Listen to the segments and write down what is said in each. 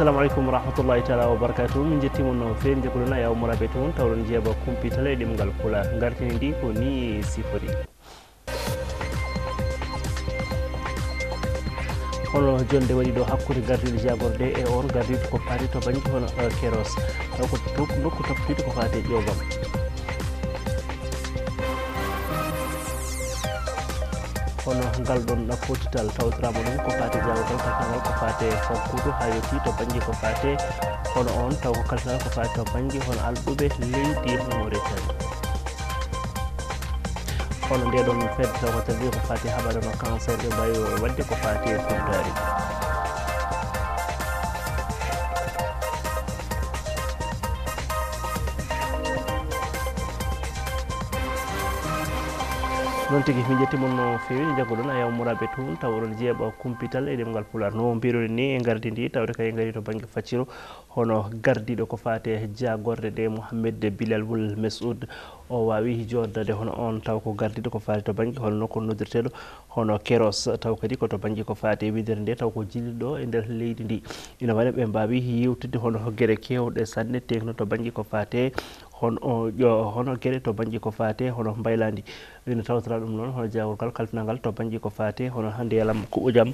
assalamu aleykum warahmatullahi taala wabarakatuhu min jettimon no feewi jagolona yaw moraɓe toon tawɗon jeeba kumpital e ɗemgal pula gartini ndi ko ni sifori hono jonde waɗi ɗo hakkude gardiɗo jagorde e on gardiɗo ko paati to bañki hono keros taw ko nokku tappitiɗo ko fate ƴogam kono ngal ɗon ɗafotital tawtirama ɗum ko fate jawgal kaltangal ko fate fonkudu ha yetti to banggue ko fate hono on taw ko kaltangal ko fate to banggue hono alɗuɓe leydi mauritanie. Kono ndeɗon fedde taw ko tawi ko fate haɓadano cancer ɓe mbawi wadde ko fate fondari noon tigui min jettimon no fewi ne jaggoɗon a yawmoraɓe toon taw oɗon jeeɓa kumpital e ɗemgal pular. No mbiruɗe ni e gardi ndi tawde kay gari to banggue facciro hono gardiɗo ko fate jagorde nde mouhammed bilal wol mesoud. O wawi joddade hono on taw ko gardiɗo ko fate to banggue hono nokku noddirteɗo hono kéros taw kadi koto banggue ko fate widere nde taw ko jilliɗo e nder leydi ndi. Ina waɗa ɓe mbawi yewtude hono gueɗe kewɗe sanne tekno to banggue ko fate hono hono gueɗe to banggue ko fate hono mbayladi ina tawtora ɗum noon hono jawolgal kaltinagal to banggue ko fate hono ndiyalam kuɓo jaam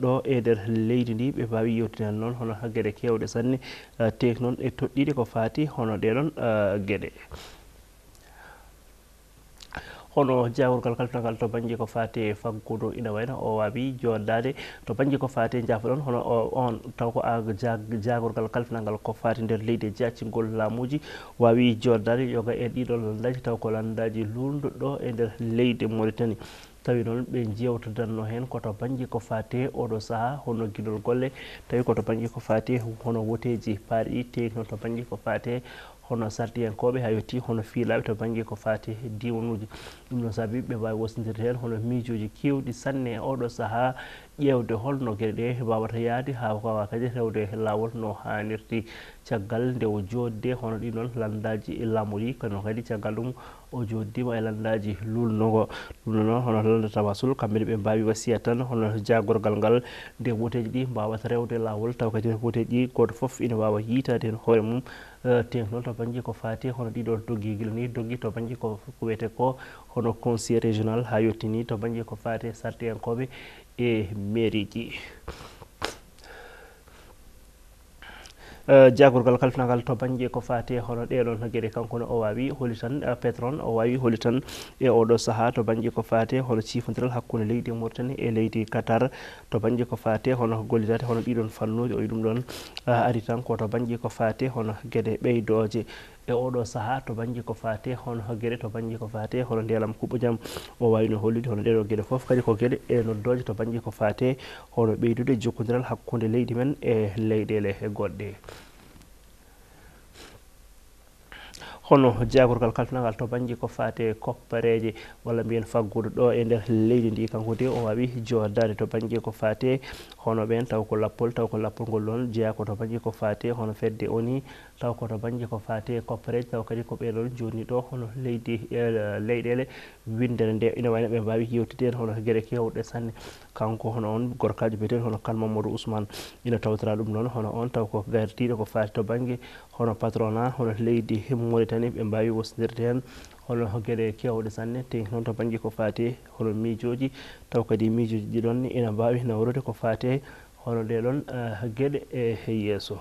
ɗo e nder leydi ndi ɓe mbawi yewtide hen noon hono gueɗe kewɗe sanne. Tek noon e toɗɗiɗe ko fati hono ɗeɗon gueɗe hono jaworgal kaltinagal to banggue ko fate faggudu ina wayno o wawi joddade to banggue ko fate jafoɗon hono on taw ko jagorgal kaltinagal ko fate nder leydi jaccingol laamuji wawi joddade yoga e ɗiɗo landaji taw ko landaji lunduɗo e nder leydi mauritanie tawi noon ɓe jewtodanno hen koto banggue ko fate oɗo saaha hono guiɗol golle. Tawi koto banggue ko fate hono woteji paaɗi tekno to banggue ko fate hono sardiyankoɓe ha yetti hono fiilaɓe to banggue ko fati diwanuji ɗum noon saabi ɓe mbawi wasnodirde hen hono miijoji kewɗi sanne e oɗo saaha ƴewde holno gueɗe ɗe wawata yaade ha wawa kadi rewde lawol no hannirti caggal nde o jodde hono ɗiɗon landaji lamori kono kadi caggal ɗum o joddima e landaji lulnogo ɗum noon hono landa wasul kamɓene ɓe mbawi wasiya tan hono jagorgal ngal nde woteji ɗi mbawata rewde lawol taw kadi woteji ɗi goto foof ina wawa yitade hen hoore mum e, ten noon. To banggue ko fati hono ɗiɗo doggiguila ni doggui to banggue ko wiyete ko hono conseil régional ha yettini to banggue ko fati sarti enkoɓe e mairie ji. Eh, jagorgal kalfinagal to banggue ko fati e hono ɗeɗon gueɗe kankone o wawi holi tan eh, pétron o wawi holi tan e oɗo saaha to banggue ko fate hono sifodiral hakkude leydi mauritanie e leydi qatar. To banggue ko fate hono gollidade hono ɗiɗon fannuji o oyi ɗum ɗon eh, ari tan koto banggue ko fate hono gueɗe ɓeydoje e oɗo saaha to banggue ko fate hono gueɗe to banggue ko fate hono ndelam kuɓɓojam o wawino hollude hono ɗeɗo gueɗe foof. Kadi ko gueɗe e noddoje to banggue ko fate hono ɓeydude jokkodiral hakkude leydi men e leyɗele goɗɗe. Hono jagorgal kaltanagal to banggue ko fate koppareje walla mbiyen faggudu ɗo e nder leydi ndi kanko de o wawi jodade to banggue ko fate hono ɓen taw ko lappol taw ko lappol ngol ɗon jeeya ko to banggue ko fate hono fedde oni taw koto banggue ko fate koppareje taw kadi ko ɓeɗon joni ɗo hono leydi leyɗele windere nde ina wayno ɓe mbawi yewtide hen hono gueɗe kewɗe sanne. Kanko hono on gorkajo biyeteɗo hono kan mamadou ousmane ina tawtora ɗum noon hono on taw ko gardiɗo ko fate to banggue hono patronat hono leydi mauritanie nani ɓe mbawi wasnodirde hen. Holno hoguere kewɗe sanne te noon to banggue ko fate hono miijoji. Taw kadi miijoji ɗiɗon ina mbawi nawrude ko fate hono ɗeɗon eh, gueɗe e yesso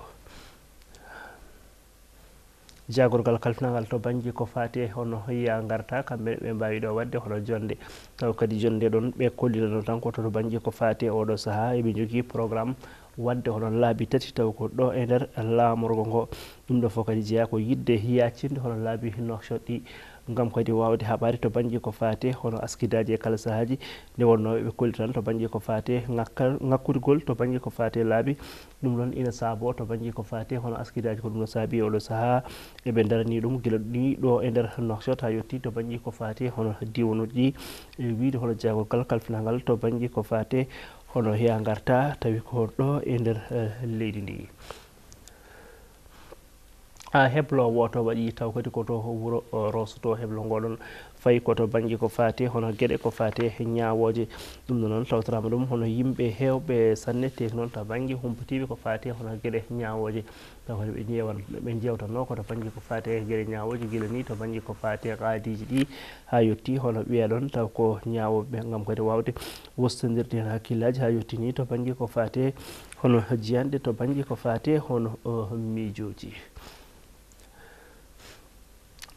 jagorgal kalfinagal to banggue ko fate hono ya garta kamɓe ɓe mbawi ɗo wadde hono jonde. Taw kadi jonde ɗon ɓe kollirano tan koto to banggue ko fate oɗo saaha eɓe jogui programme wadde hono laabi tati taw ko ɗo e nder laamorgo ngo. Ɗum ɗo fof kadi jeeya ko yidde yacinde hono laabi noction ɗi. Gam kadi wawde haɓade to banggue ko fate hono askidaji e kala saahaji nde wonno ɓe kollitan to banggue ko fate ngakkudigol to banggue ko fate laabi. Ɗum ɗon ina saabo to banggue ko fate hono askidaji ko ɗum no saabi oɗo saaha eɓe darani ɗum guila ɗi ɗo e nder nokshot ha yetti to banggue ko fate hono diwanuji ɗi e wiide hono jagol kala kalfinagal to banggue ko fate hono heya garta tawi ko ɗo e nder eh, leydi ndi a heblo o to waɗi taw kadi koto wuuro rosoto heblo ngoɗon fayi koto banggue ko fate hono gueɗe ko fate ñawoje. Ɗum ɗo noon tawtorama ɗum hono yimɓe hewɓe sanne teki noon to banggue humpitiɓe ko fate hono gueɗe ñawoje. Taw kadi ɓe ƴewan ɓe jewtanno koto banggue ko fate gueɗe ñawoje guila ni to banggue ko fate qaadiji ɗi ha yetti hono ɓiyaɗon taw ko ñawoɓeɓe gam kadi wawde wostodirde hen hakkillaji. Ha yetti ni to banggue ko fate hono jiyanɗe to banggue ko fate hono miijoji.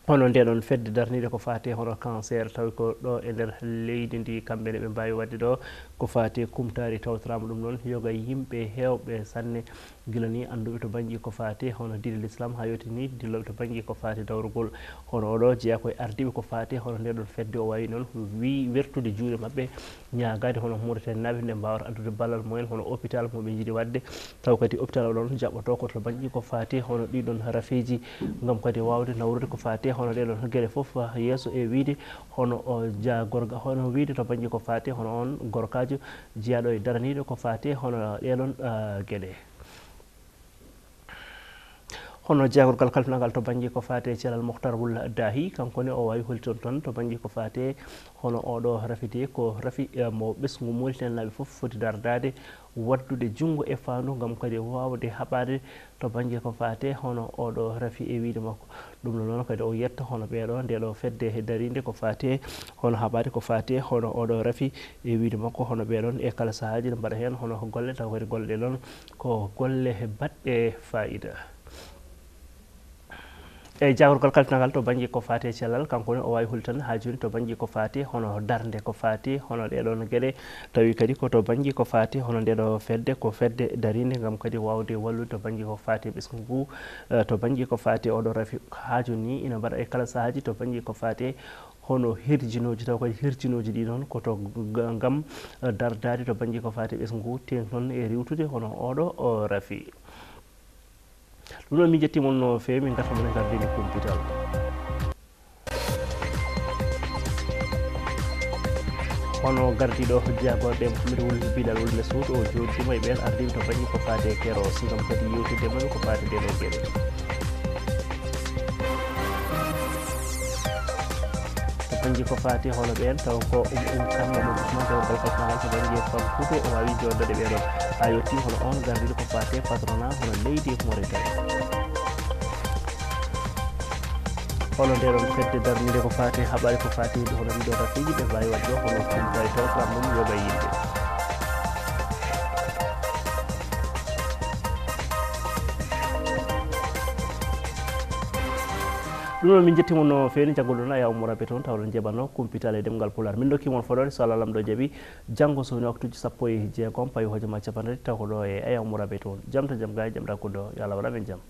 kono ndeɗon fedde darnide ko fati hono cancer tawi ko ɗo e nder leydi ndi kamɓene ɓe mbawi wadde ɗo ko fati kumtari tawtorama ɗum noon yoga yimɓe hewɓe sanne gila ni anduɓe to banggue ko fati hono diine l' islam ha yewtini dilloɓe to banggue ko fati dawrugol. Hono oɗo jeeya koye ardiɓe ko fati hono ndeɗon fedde o wawi noon wi wertude juuɗe mabɓe ñagade hono mauritani naɓe nde mbawata addude ballal mumen hono hôpital moɓe jiiɗi wadde. Taw kadi hôpital oɗon jaɓɓoto koto baŋnge ko fati hono ɗiɗon rafiji gam kadi wawde nawrude ko fati hono ɗeɗon gueɗe foof yesso e wiide. Hono jagorga hono wiide to banggue ko fati hono on gorkajo jeeyaɗo e daraniɗo ko fati hono ɗeɗon ah, gueɗe hono jeegorgal kalfinagal to banggue ko fate e cellal mouhtar wulla dahi kankone o wawi holton toon to banggue ko fate hono oɗo rafide ko rafi eh, mo ɓesgu molitenlaɓe foof foti dardade waddude junggo e fandu gam kadi wawde haɓade to banggue ko fate hono oɗo rafi e wiide makko. Ɗum ɗo noon kadi o yetta hono ɓeɗo ndeɗo fedde e darinde ko fate hono haɓade ko fate hono oɗo rafi e wiide makko. Hono ɓeɗon e kala sahaji ne mbaɗa hen hono golle taw kadi golle ɗe noon ko golle baɗɗe fayida eyyi jagorgal kaltinagal to banggue ko fate cellal kankone o wawi hulitan ha joni to banggue ko fati hono darde ko fati hono ɗeɗon gueɗe tawi kadi koto banggue ko fati hono ndeɗo fedde ko fedde darinde gam kadi wawde wallude to banggue ko fati e ɓesgu ngu. E, to banggue ko fati oɗo rafi ha joni ni ina mbaɗa e kala sahaji to banggue ko fati hono hirjinoji taw kadi hirjinoji ɗi noon koto gam dardade to banggue ko fati e ɓesgu ngu te noon e riwtude hono oɗo rafi. ɗum noon min jettimon no feewi min garta mon e gardeni computal hono gardiɗo jagoɓe mohammed wulde bilal wulme suudu o joɗima e ɓen ardimi to banggue ko faate kerosi gam kadi yewtidde mami ko faate ɗen e gueɗe banggue ko fati hono ɓen taw ko um um kamɓe ɗo usman dewgal kaltinagal to banggue famputo o wawi joddade ɓeɗon ha yetti hono on gardiɗo ko fate patronat hono leydi mauritanie hono ndeɗon fedde darnide ko fati haɓari ko fati hono ɗiɗo rafiji ɓe mbawi wadde hono kumtay taw kam ɗum yoɓa yimɓe ɗum noon min jettimon no feewni janggoɗo noon a yaw morabe toon tawɗon jeɓanno kumpital e demgal pular min dokkimon foɗode so allah lamɗo jaaɓi janngo sowni waktuji sappo e jeegom pawi hojoma capantati taw ko ɗo e ayaw morabe toon jaam to jaam gayi jaam rakkude o yo allah waɗamen jaam